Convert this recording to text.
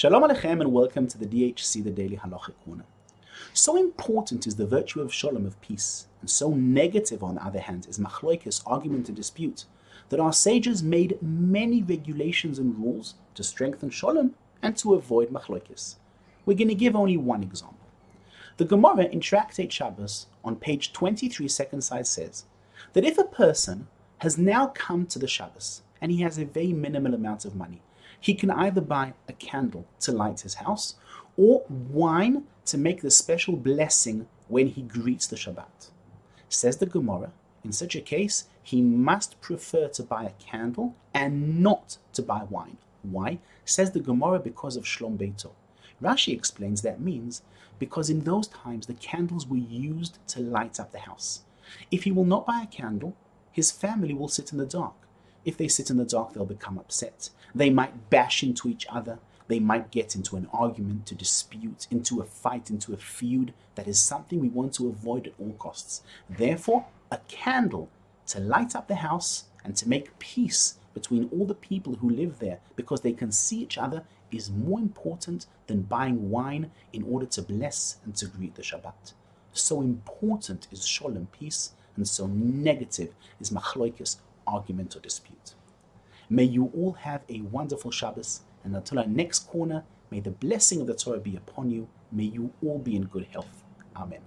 Shalom Aleichem and welcome to the DHC, the Daily Halachic Corner. So important is the virtue of shalom, of peace, and so negative, on the other hand, is machloikis, argument and dispute, that our sages made many regulations and rules to strengthen shalom and to avoid machloikis. We're going to give only one example. The Gemara in Tractate Shabbos on page 23, second side says that if a person has now come to the Shabbos and he has a very minimal amount of money, he can either buy a candle to light his house or wine to make the special blessing when he greets the Shabbat. Says the Gemara, in such a case, he must prefer to buy a candle and not to buy wine. Why? Says the Gemara because of Shlom Beito. Rashi explains that means because in those times the candles were used to light up the house. If he will not buy a candle, his family will sit in the dark. If they sit in the dark, they'll become upset. They might bash into each other. They might get into an argument, to dispute, into a fight, into a feud. That is something we want to avoid at all costs. Therefore, a candle to light up the house and to make peace between all the people who live there because they can see each other is more important than buying wine in order to bless and to greet the Shabbat. So important is shalom, peace, and so negative is machloikis, argument or dispute. May you all have a wonderful Shabbos, and until our next corner, may the blessing of the Torah be upon you. May you all be in good health. Amen.